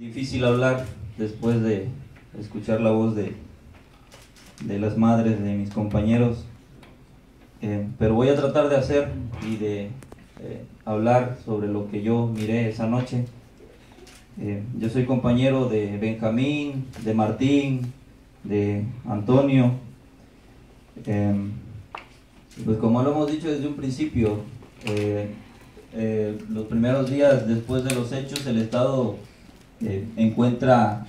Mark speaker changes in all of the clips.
Speaker 1: Difícil hablar después de escuchar la voz de, de las madres de mis compañeros, eh, pero voy a tratar de hacer y de eh, hablar sobre lo que yo miré esa noche. Eh, yo soy compañero de Benjamín, de Martín, de Antonio. pues como lo hemos dicho desde un principio, los primeros días después de los hechos, el Estado encuentra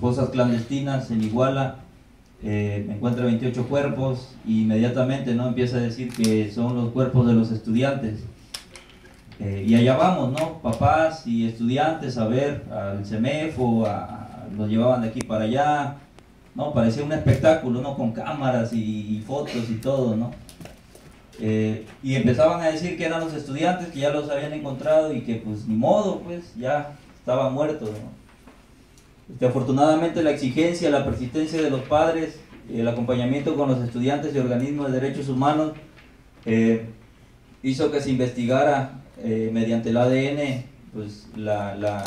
Speaker 1: fosas clandestinas en Iguala, eh, encuentra 28 cuerpos e inmediatamente ¿no? empieza a decir que son los cuerpos de los estudiantes. Eh, y allá vamos, ¿no? Papás y estudiantes a ver al CEMEFO, a, los llevaban de aquí para allá, ¿no? Parecía un espectáculo, ¿no? Con cámaras y, fotos y todo, ¿no? Eh, y empezaban a decir que eran los estudiantes, que ya los habían encontrado y que pues ni modo, pues ya estaban muertos, ¿no? Este, afortunadamente la exigencia, la persistencia de los padres, el acompañamiento con los estudiantes y organismos de derechos humanos eh, hizo que se investigara eh, mediante el ADN pues, la,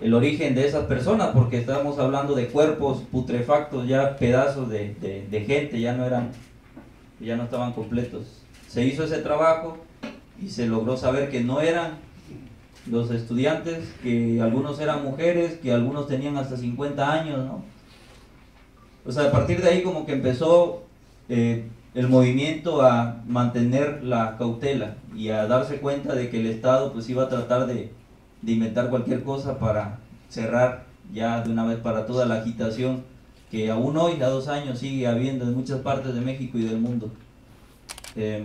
Speaker 1: el origen de esas personas, porque estábamos hablando de cuerpos putrefactos, ya pedazos de, de gente, ya no eran, ya no estaban completos. Se hizo ese trabajo y se logró saber que no eran los estudiantes, que algunos eran mujeres, que algunos tenían hasta 50 años, ¿no? O sea, a partir de ahí como que empezó eh, el movimiento a mantener la cautela y a darse cuenta de que el Estado pues iba a tratar de, de inventar cualquier cosa para cerrar ya de una vez para toda la agitación que aún hoy, a dos años, sigue habiendo en muchas partes de México y del mundo. Eh,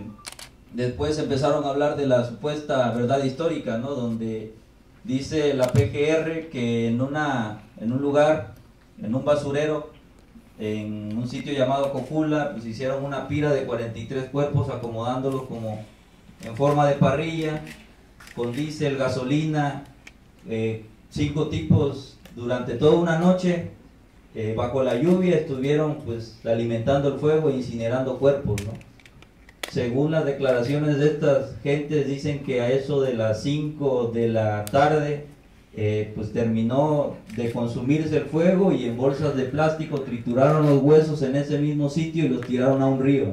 Speaker 1: Después empezaron a hablar de la supuesta verdad histórica, ¿no? Donde dice la PGR que en, una, en un lugar, en un basurero, en un sitio llamado Cocula, pues hicieron una pira de 43 cuerpos acomodándolos como en forma de parrilla, con diésel, gasolina, eh, cinco tipos durante toda una noche, eh, bajo la lluvia, estuvieron pues alimentando el fuego e incinerando cuerpos, ¿no? Según las declaraciones de estas gentes, dicen que a eso de las 5 de la tarde, eh, pues terminó de consumirse el fuego y en bolsas de plástico trituraron los huesos en ese mismo sitio y los tiraron a un río.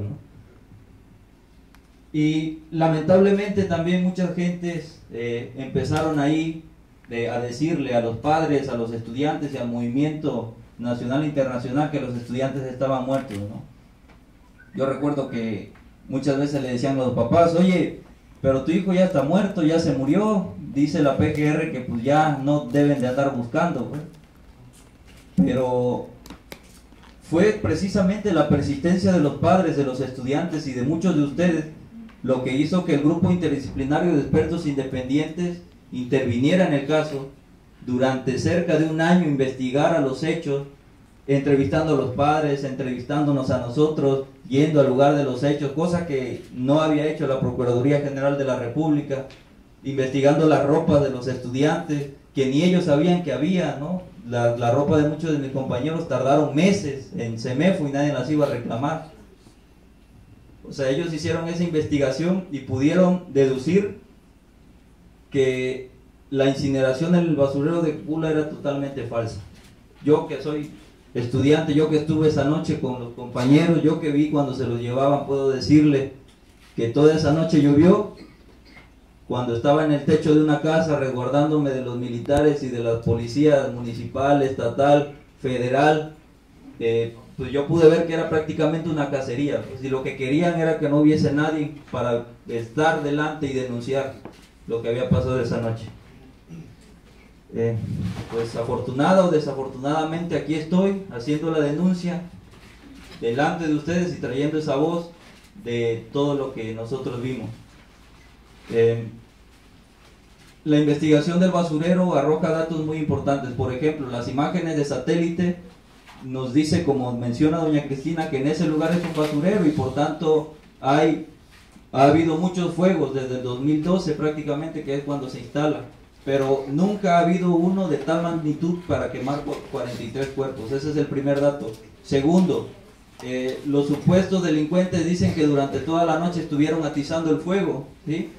Speaker 1: Y lamentablemente también muchas gentes eh, empezaron ahí eh, a decirle a los padres, a los estudiantes y al movimiento nacional e internacional que los estudiantes estaban muertos. ¿no? Yo recuerdo que Muchas veces le decían a los papás, oye, pero tu hijo ya está muerto, ya se murió. Dice la PGR que pues ya no deben de andar buscando. Pues". Pero fue precisamente la persistencia de los padres, de los estudiantes y de muchos de ustedes lo que hizo que el grupo interdisciplinario de expertos independientes interviniera en el caso, durante cerca de un año investigara los hechos, entrevistando a los padres, entrevistándonos a nosotros, yendo al lugar de los hechos, cosa que no había hecho la Procuraduría General de la República, investigando las ropas de los estudiantes, que ni ellos sabían que había, ¿no? La, ropa de muchos de mis compañeros tardaron meses en CEMEFO y nadie las iba a reclamar. O sea, ellos hicieron esa investigación y pudieron deducir que la incineración en el basurero de Pula era totalmente falsa. Yo que soy estudiante, yo que estuve esa noche con los compañeros, yo que vi cuando se los llevaban, puedo decirle que toda esa noche llovió, cuando estaba en el techo de una casa resguardándome de los militares y de las policías municipal, estatal, federal, eh, pues yo pude ver que era prácticamente una cacería, pues, y lo que querían era que no hubiese nadie para estar delante y denunciar lo que había pasado esa noche. Eh, pues afortunado o desafortunadamente aquí estoy haciendo la denuncia delante de ustedes y trayendo esa voz de todo lo que nosotros vimos. Eh, la investigación del basurero arroja datos muy importantes. Por ejemplo, las imágenes de satélite nos dice, como menciona doña Cristina, que en ese lugar es un basurero y por tanto hay, ha habido muchos fuegos desde el 2012 prácticamente, que es cuando se instala pero nunca ha habido uno de tal magnitud para quemar 43 cuerpos. Ese es el primer dato. Segundo, eh, los supuestos delincuentes dicen que durante toda la noche estuvieron atizando el fuego, ¿sí?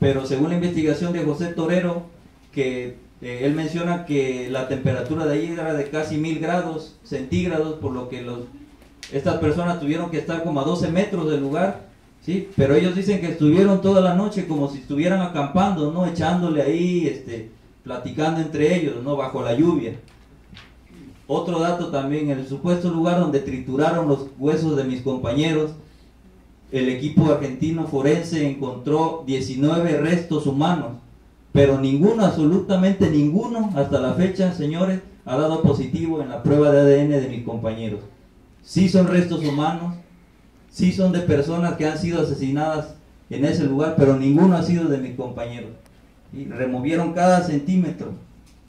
Speaker 1: pero según la investigación de José Torero, que Eh, él menciona que la temperatura de allí era de casi mil grados centígrados, por lo que los, estas personas tuvieron que estar como a 12 metros del lugar, ¿sí? Pero ellos dicen que estuvieron toda la noche como si estuvieran acampando, ¿no? Echándole ahí, este, platicando entre ellos, ¿no? Bajo la lluvia. Otro dato también, en el supuesto lugar donde trituraron los huesos de mis compañeros, el equipo argentino forense encontró 19 restos humanos, pero ninguno, absolutamente ninguno, hasta la fecha, señores, ha dado positivo en la prueba de ADN de mis compañeros. Sí son restos humanos, sí son de personas que han sido asesinadas en ese lugar, pero ninguno ha sido de mis compañeros. Y removieron cada centímetro,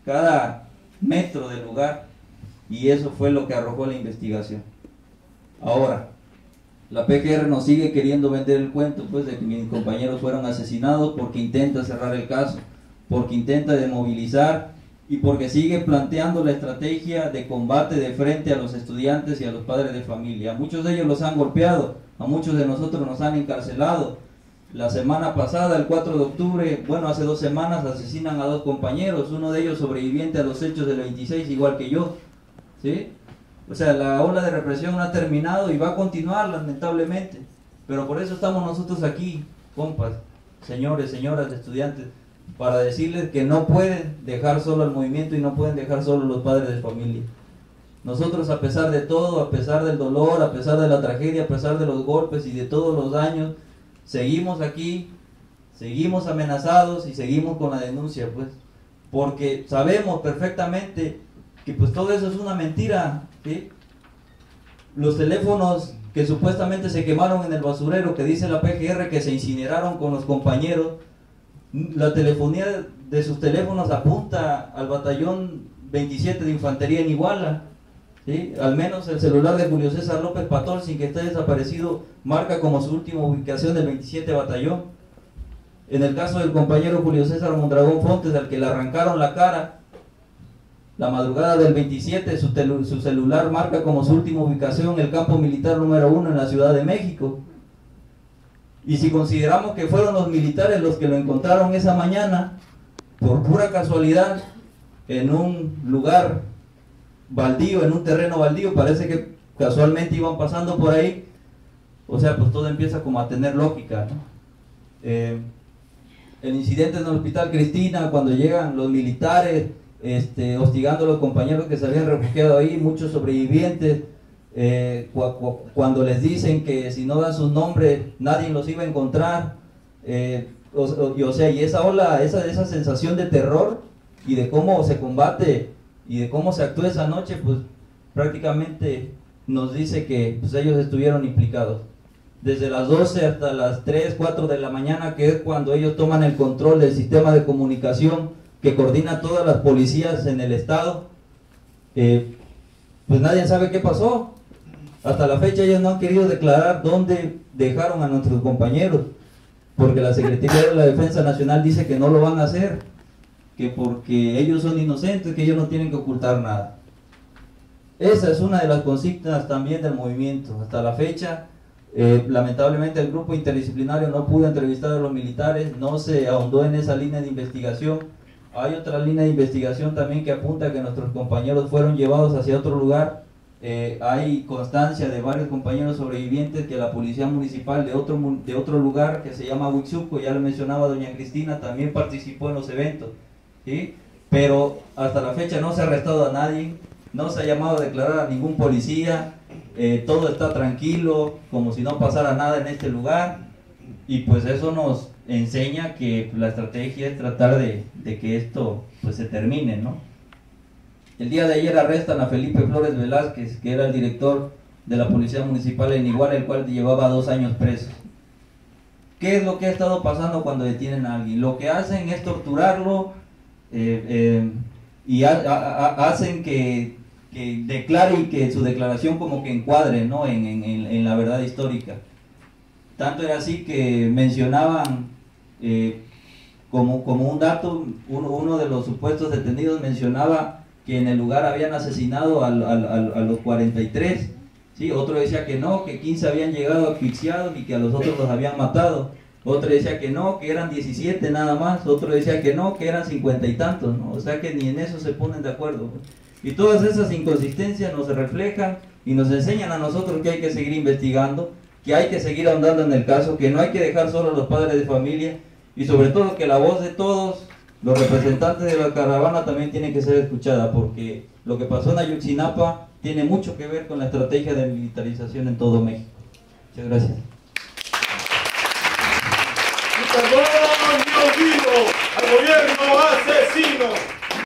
Speaker 1: cada metro del lugar, y eso fue lo que arrojó la investigación. Ahora, la PGR nos sigue queriendo vender el cuento pues de que mis compañeros fueron asesinados porque intenta cerrar el caso, porque intenta demovilizar y porque sigue planteando la estrategia de combate de frente a los estudiantes y a los padres de familia. Muchos de ellos los han golpeado, a muchos de nosotros nos han encarcelado. La semana pasada, el 4 de octubre, bueno, hace dos semanas, asesinan a dos compañeros, uno de ellos sobreviviente a los hechos del 26, igual que yo. ¿Sí? O sea, la ola de represión no ha terminado y va a continuar, lamentablemente. Pero por eso estamos nosotros aquí, compas, señores, señoras, estudiantes, para decirles que no pueden dejar solo al movimiento y no pueden dejar solo los padres de familia. Nosotros, a pesar de todo, a pesar del dolor, a pesar de la tragedia, a pesar de los golpes y de todos los daños, seguimos aquí, seguimos amenazados y seguimos con la denuncia, pues, porque sabemos perfectamente que pues todo eso es una mentira, Los teléfonos que supuestamente se quemaron en el basurero, que dice la PGR que se incineraron con los compañeros, la telefonía de sus teléfonos apunta al batallón 27 de infantería en Iguala. Al menos el celular de Julio César López Patol, sin que esté desaparecido, marca como su última ubicación del 27 batallón. En el caso del compañero Julio César Mondragón Fontes, al que le arrancaron la cara, la madrugada del 27, su, su, celular marca como su última ubicación el campo militar número uno en la Ciudad de México. Y si consideramos que fueron los militares los que lo encontraron esa mañana, por pura casualidad, en un lugar baldío, en un terreno baldío, parece que casualmente iban pasando por ahí, o sea, pues todo empieza como a tener lógica. Eh, el incidente en el hospital Cristina, cuando llegan los militares, este, hostigando a los compañeros que se habían refugiado ahí, muchos sobrevivientes, eh, cuando les dicen que si no dan sus nombres nadie los iba a encontrar, eh, o, sea, y esa ola, esa, sensación de terror y de cómo se combate y de cómo se actúa esa noche, pues prácticamente nos dice que pues, ellos estuvieron implicados. Desde las 12 hasta las 3, 4 de la mañana, que es cuando ellos toman el control del sistema de comunicación, que coordina todas las policías en el estado, eh, pues nadie sabe qué pasó. Hasta la fecha ellos no han querido declarar dónde dejaron a nuestros compañeros, porque la Secretaría de la Defensa Nacional dice que no lo van a hacer, que porque ellos son inocentes, que ellos no tienen que ocultar nada. Esa es una de las consignas también del movimiento. Hasta la fecha, eh, lamentablemente el grupo interdisciplinario no pudo entrevistar a los militares, no se ahondó en esa línea de investigación hay otra línea de investigación también que apunta que nuestros compañeros fueron llevados hacia otro lugar. Eh, hay constancia de varios compañeros sobrevivientes que la policía municipal de otro, de otro lugar que se llama Huixuco, ya lo mencionaba doña Cristina, también participó en los eventos. ¿sí? Pero hasta la fecha no se ha arrestado a nadie, no se ha llamado a declarar a ningún policía, eh, todo está tranquilo, como si no pasara nada en este lugar. Y pues eso nos, enseña que la estrategia es tratar de, que esto pues se termine, ¿no? El día de ayer arrestan a Felipe Flores Velázquez, que era el director de la Policía Municipal en Iguala, el cual llevaba dos años preso. ¿Qué es lo que ha estado pasando cuando detienen a alguien? Lo que hacen es torturarlo eh, eh, y hacen que, declare y que su declaración como que encuadre ¿no? en, la verdad histórica. Tanto era así que mencionaban eh, como un dato, uno, de los supuestos detenidos mencionaba que en el lugar habían asesinado a los 43, ¿sí? otro decía que no, que 15 habían llegado asfixiados y que a los otros los habían matado. otro decía que no, que eran 17 nada más, otro decía que no, que eran 50 y tantos, ¿no? O sea que ni en eso se ponen de acuerdo. Y todas esas inconsistencias nos reflejan y nos enseñan a nosotros que hay que seguir investigando, que hay que seguir ahondando en el caso, que no hay que dejar solo a los padres de familia y sobre todo que la voz de todos los representantes de la caravana también tiene que ser escuchada porque lo que pasó en Ayuxinapa tiene mucho que ver con la estrategia de militarización en todo México. Muchas gracias.
Speaker 2: al gobierno asesino.